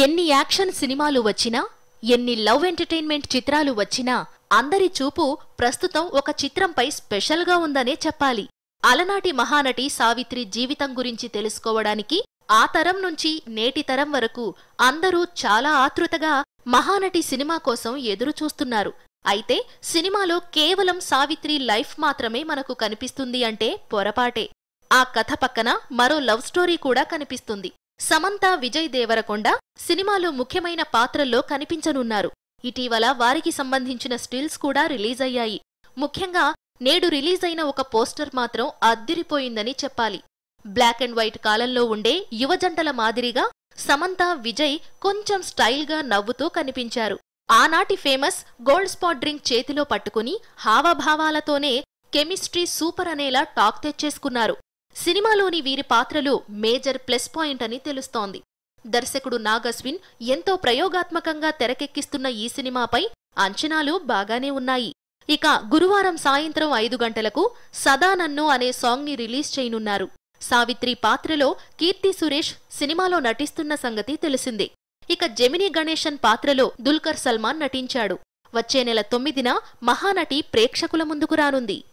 ఎన్ని యాక్షన్ సినిమాలు వచ్చినా ఎన్ని లవ్ ఎంటర్టైన్మెంట్ చిత్రాలు వచ్చినా అందరి చూపు ప్రస్తుతం ఒక చిత్రంపై స్పెషల్గా ఉందనే చెప్పాలి. అలనాటి మహానటి సావిత్రి జీవితం గురించి తెలుసుకోవడానికి ఆ తరం నుంచి నేటి తరం వరకు అందరూ చాలా ఆతృతగా మహానటి సినిమా కోసం ఎదురు చూస్తున్నారు అయితే సినిమాలో కేవలం సావిత్రి లైఫ్ మాత్రమే మనకు కనిపిస్తుంది అంటే పొరపాటే. ఆ కథ పక్కన మరో లవ్ స్టోరీ కూడా కనిపిస్తుంది. సమంత విజయ్ దేవరకొండ సినిమాలో ముఖ్యమైన పాత్రల్లో కనిపించనున్నారు. ఇటీవల వారికి సంబంధించిన స్టిల్స్ కూడా రిలీజ్ అయ్యాయి ముఖ్యంగా నేడు రిలీజ్ అయిన ఒక పోస్టర్ మాత్రం అద్దిరిపోయిందని చెప్పాలి. బ్లాక్ అండ్ వైట్ కాలంలో ఉండే యువజంటల మాదిరిగా సమంత విజయ్ కొంచెం స్టైల్గా నవ్వుతూ కనిపించారు. ఆనాటి ఫేమస్ గోల్డ్ స్పాట్ డ్రింక్ చేతిలో పట్టుకుని హావభావాలతోనే కెమిస్ట్రీ సూపర్ అనేలా టాక్ తెచ్చేసుకున్నారు. సినిమాలోని వీరి పాత్రలు మేజర్ ప్లస్ పాయింట్ అని తెలుస్తోంది. దర్శకుడు నాగస్విన్ ఎంతో ప్రయోగాత్మకంగా తెరకెక్కిస్తున్న ఈ సినిమాపై అంచనాలు బాగానే ఉన్నాయి. ఇక గురువారం సాయంత్రం ఐదు గంటలకు సదా నన్ను అనే సాంగ్ని రిలీజ్ చేయనున్నారు. సావిత్రి పాత్రలో కీర్తి సురేష్ సినిమాలో నటిస్తున్న సంగతి తెలిసిందే. ఇక జెమిని గణేశన్ పాత్రలో దుల్కర్ సల్మాన్ నటించాడు. వచ్చే నెల తొమ్మిదిన మహానటి ప్రేక్షకుల ముందుకు రానుంది.